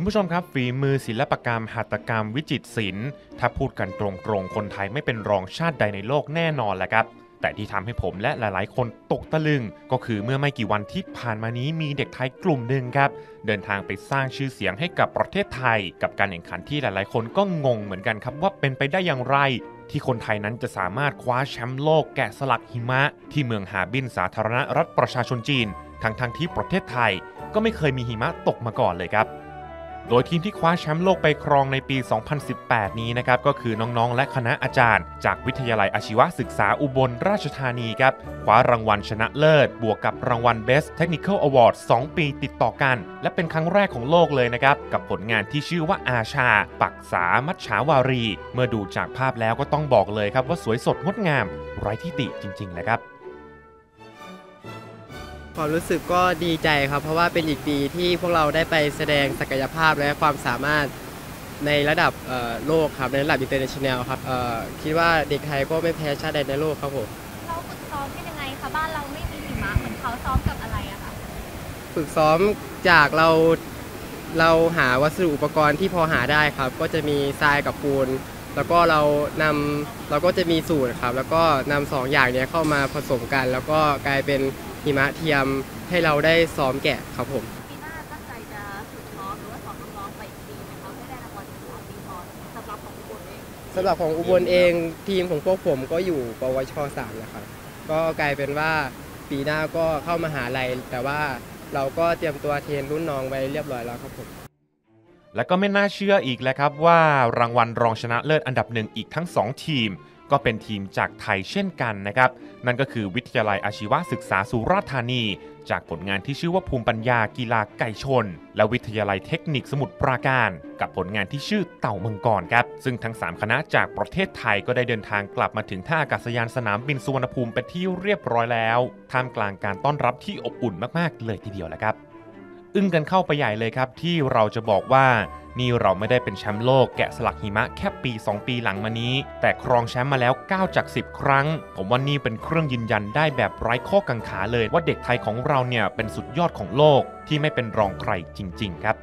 คุณผู้ชมครับฝีมือศิลปกรรมหัตถกรรมวิจิตรศิลป์ถ้าพูดกันตรงๆ คนไทยไม่เป็นรองชาติใดในโลกแน่นอนแหละครับ แต่ที่ทำให้ผมและหลายๆ คนตกตะลึง ก็คือเมื่อไม่กี่วันที่ผ่านมานี้มีเด็กไทยกลุ่มหนึ่งครับ เดินทางไปสร้างชื่อเสียงให้กับประเทศไทย กับการแข่งขันที่หลายๆ คนก็งงเหมือนกันครับว่าเป็นไปได้อย่างไร ที่คนไทยนั้นจะสามารถคว้าแชมป์โลกแกะสลักหิมะ ที่เมืองฮาร์บินสาธารณรัฐประชาชนจีนทั้งๆทที่ประเทศไทย ก็ไม่เคยมีหิมะตกมาก่อนเลยครับ โดยทีมที่คว้าแชมป์โลกไปครองในปี 2018 นี้นะครับก็คือน้องๆ และคณะอาจารย์ จากวิทยาลัยอาชีวศึกษาอุบลราชธานีครับคว้ารางวัลชนะเลิศ บวกกับรางวัล Best Technical Award 2 ปีติดต่อกัน และเป็นครั้งแรกของโลกเลยนะครับ กับผลงานที่ชื่อว่าอาชา ปักษามัชฉาวารี เมื่อดูจากภาพแล้วก็ต้องบอกเลยครับว่าสวยสดงดงามไร้ที่ติจริงๆเลยครับ ความรู้สึกก็ดีใจครับ เพราะว่าเป็นอีกปีที่พวกเราได้ไปแสดงศักยภาพและความสามารถในระดับเอ่อโลกครับในระดับ international ครับเอ่อคิดว่าเด็กไทยก็ไม่แพ้ชาติใดในโลกครับผมเราฝึกซ้อมกันยังไงคะบ้านเราไม่มีหิมะเหมือนเขาซ้อมกับอะไรอะคะฝึกซ้อมจากเราเราหาวัสดุอุปกรณ์ที่พอหาได้ครับ ก็จะมีทรายกับปูนแล้วก็เรานำเราก็จะมีสูตรครับ แล้วก็นำสองอย่างเนี้ยเข้ามาผสมกัน แล้วก็กลายเป็นหิมะเทียมให้เราได้ซ้อมแกะครับผม ปีหน้าตั้งใจจะฝึกซ้อมหรือว่าสอนน้องๆไปอีกปีไหมคะเพื่อได้รางวัลถึงสามปีซ้อนสำหรับของทุกคนเองสำหรับของอุบลเองทีมของพวกผมก็อยู่ปวช3นะครับก็กลายเป็นว่าปีหน้าก็เข้ามาหาลัยแต่ว่าเราก็เตรียมตัวเทรนรุ่นน้องไว้เรียบร้อยแล้วครับผมและก็ไม่น่าเชื่ออีกแล้วครับว่ารางวัลรองชนะเลิศอันดับหนึ่งอีกทั้ง 2 ทีม ก็เป็นทีมจากไทยเช่นกันนะครับ นั่นก็คือวิทยาลัยอาชีวศึกษาสุราษฎร์ธานี จากผลงานที่ชื่อว่าภูมิปัญญากีฬาไก่ชน และวิทยาลัยเทคนิคสมุทรปราการ กับผลงานที่ชื่อเต่ามังกรครับ ซึ่งทั้ง 3 คณะจากประเทศไทยก็ได้เดินทางกลับมาถึงท่าอากาศยานสนามบินสุวรรณภูมิเป็นที่เรียบร้อยแล้วท่ามกลางการต้อนรับที่อบอุ่นมากๆ เลยทีเดียวแหละครับ อึ้งกันเข้าไปใหญ่เลยครับที่เราจะบอกว่า นี่เราไม่ได้เป็นแชมป์โลกแกะสลักหิมะแค่ปี 2 ปีหลังมานี้ แต่ครองแชมป์มาแล้ว 9 จาก 10 ครั้ง ผมว่านี่เป็นเครื่องยืนยันได้แบบไร้ข้อกังขาเลยว่าเด็กไทยของเราเนี่ยเป็นสุดยอดของโลกที่ไม่เป็นรองใครจริง ๆ ครับ